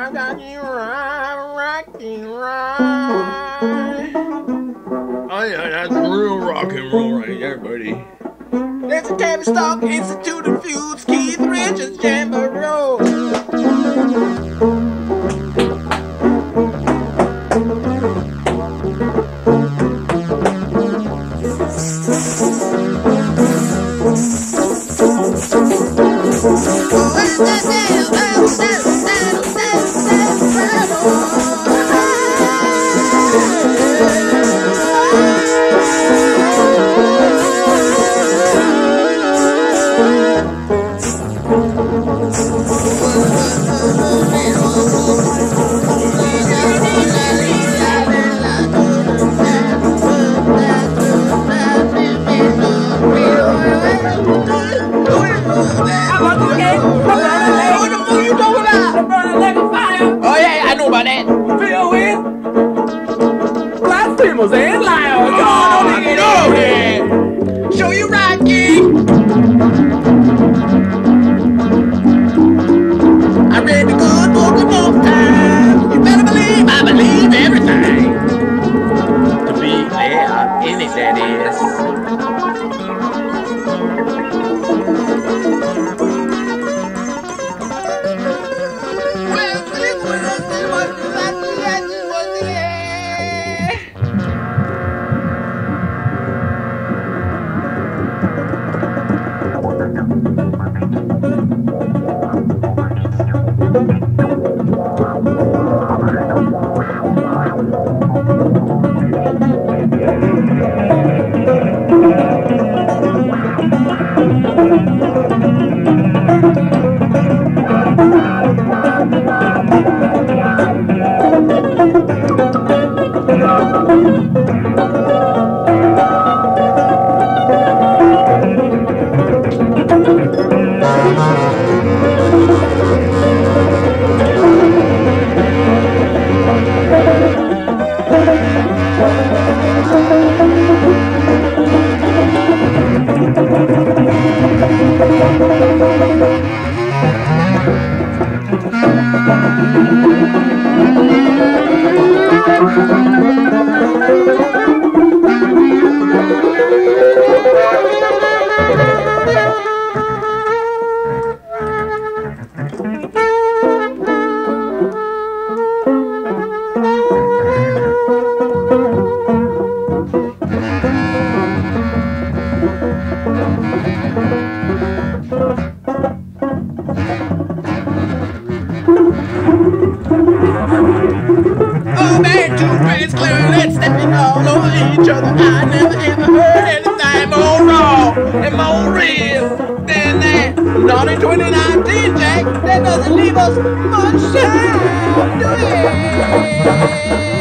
I got you right, rocking right. Oh yeah, that's real rock and roll right there, buddy. There's a Tavistock Institute of Feuds, Oh friends clearly stepping all over each other. I never ever heard anything more raw and more real than that. Not in 2019, Jack. That doesn't leave us much time, do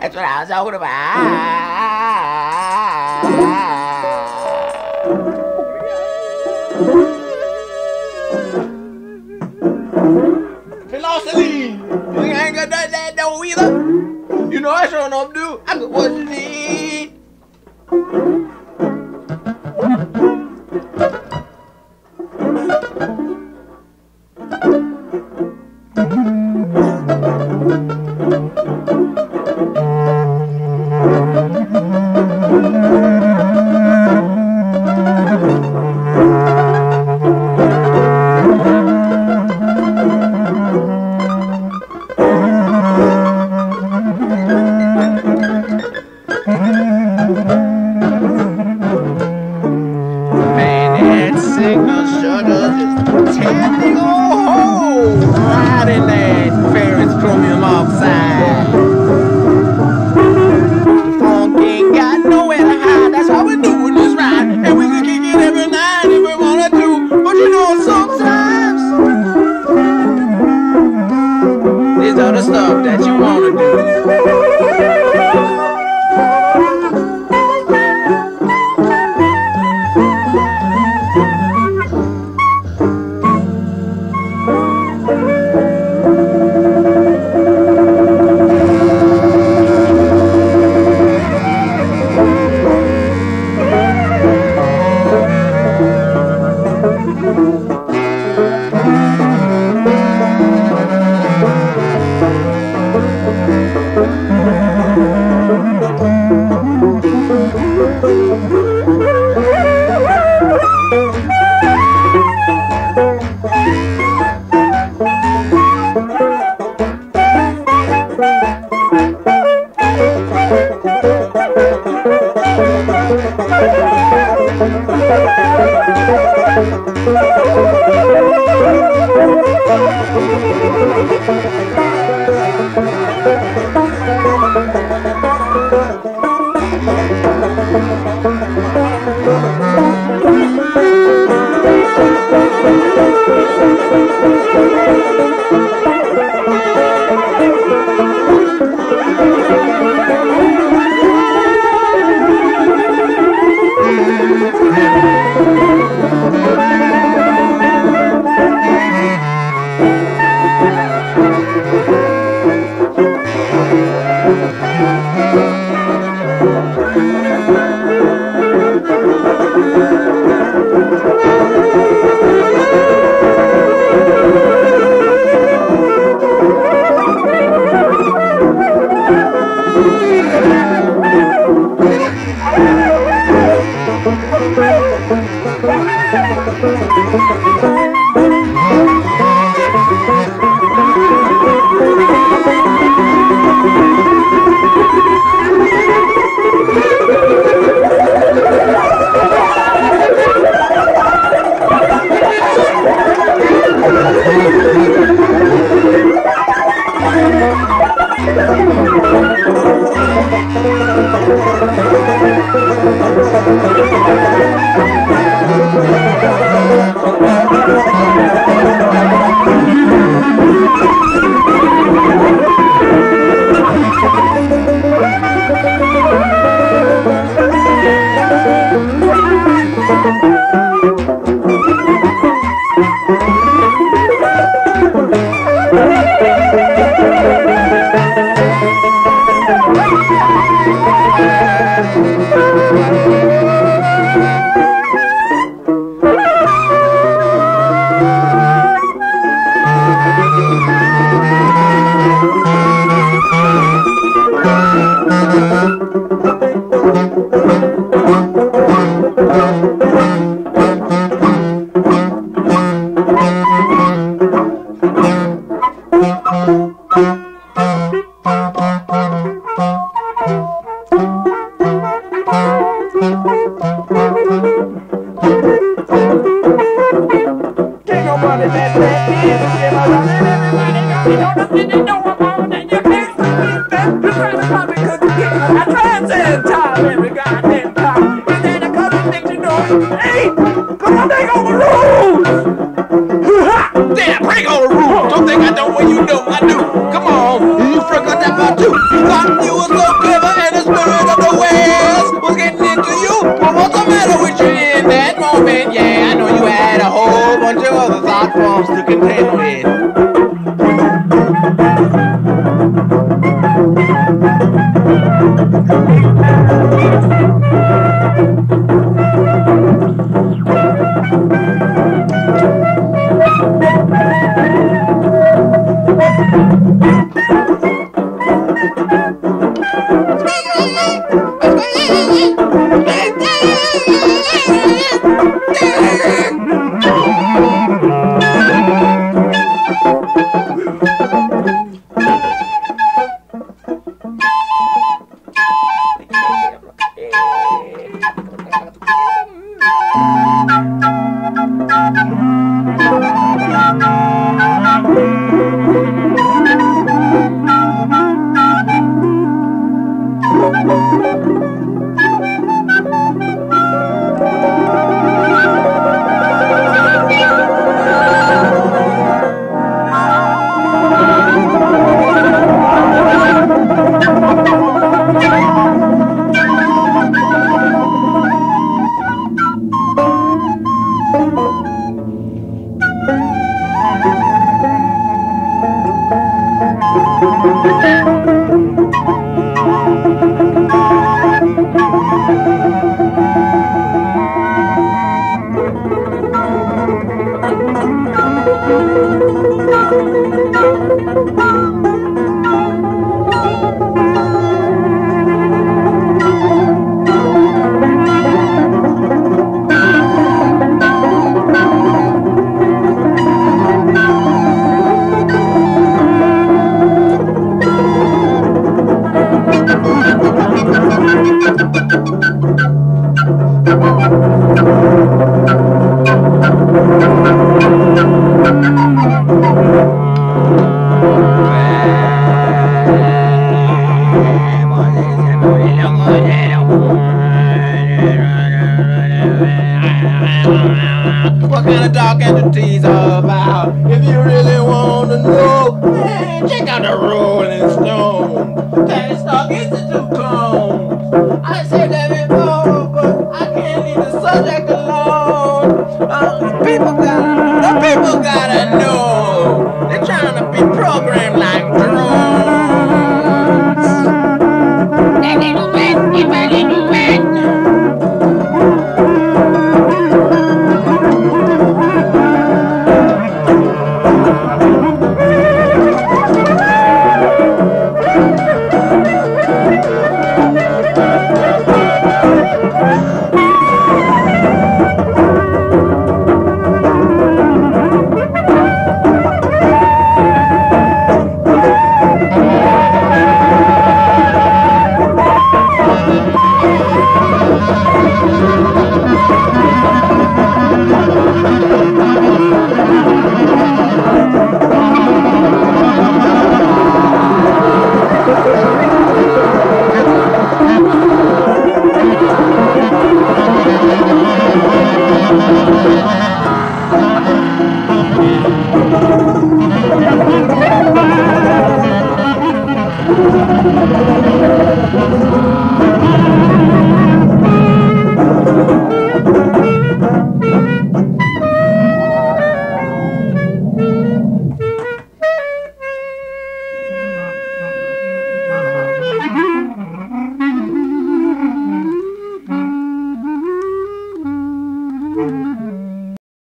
That's what I was talking about. Philosophy. You ain't got that, that though either. You know I sure enough do. That ferrous chromium ain't got nowhere to hide. That's doing this right. And we can kick it every night if we wanna do. But you know, sometimes stuff that you wanna do. Can't nobody let that everybody got it. Don't you know about it. You can't stop it. You try to stop Of dark entities about? If you really want to know, man, check out the Rolling Stones. Tavistock Institute clones. I said that before, but I can't leave the subject alone. Uh, the people gotta, the people gotta know. They're trying to be programmed like